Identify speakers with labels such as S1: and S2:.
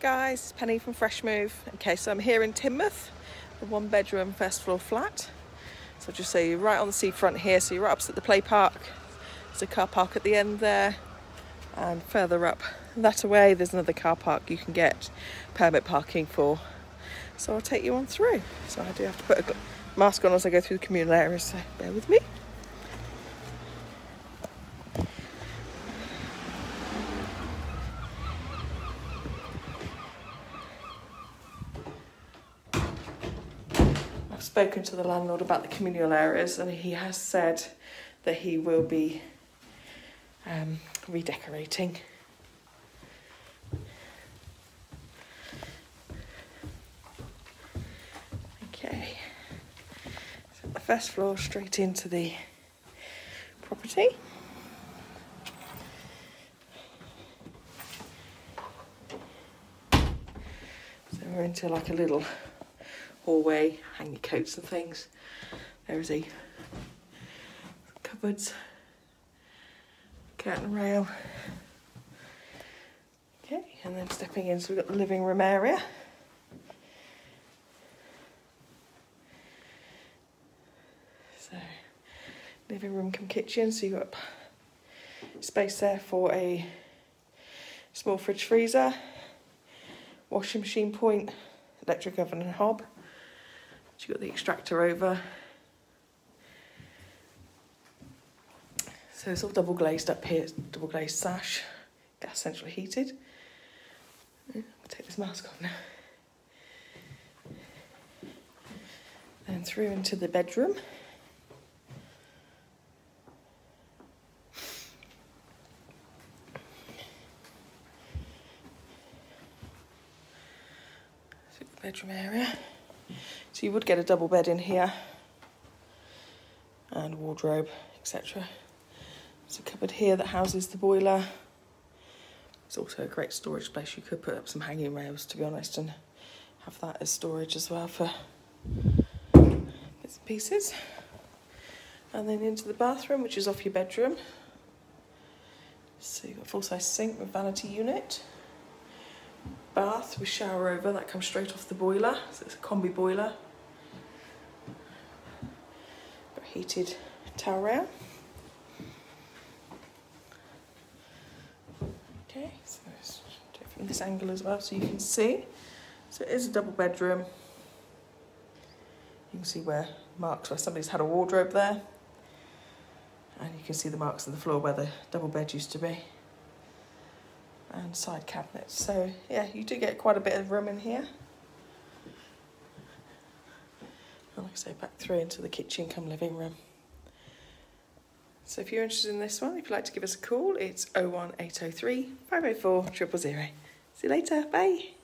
S1: guys, it's Penny from Fresh Move. Okay, so I'm here in Teignmouth, a one bedroom first floor flat. So just say you're right on the seafront here, so you're right opposite the play park. There's a car park at the end there, and further up that away, there's another car park you can get permit parking for. So I'll take you on through. So I do have to put a mask on as I go through the communal areas, so bear with me. Spoken to the landlord about the communal areas and he has said that he will be um, redecorating. Okay, so the first floor straight into the property. So we're into like a little hallway, hang your coats and things. There is a cupboards, curtain rail. Okay, and then stepping in, so we've got the living room area. So, living room come kitchen, so you've got space there for a small fridge freezer, washing machine point, electric oven and hob. You've got the extractor over. So it's all double glazed up here, double glazed sash, gas central heated. I'll take this mask off now. Then through into the bedroom. Bedroom area. So you would get a double bed in here and wardrobe, etc. There's a cupboard here that houses the boiler. It's also a great storage place. You could put up some hanging rails, to be honest, and have that as storage as well for bits and pieces. And then into the bathroom, which is off your bedroom. So you've got a full size sink with vanity unit. Bath with shower over, that comes straight off the boiler. So it's a combi boiler. Got heated towel rail. Okay, so let's do it from this angle as well so you can see. So it is a double bedroom. You can see where marks where somebody's had a wardrobe there. And you can see the marks on the floor where the double bed used to be. And side cabinets. So yeah, you do get quite a bit of room in here. And like I say, back through into the kitchen come living room. So if you're interested in this one, if you'd like to give us a call, it's 01803 504 000. See you later, bye.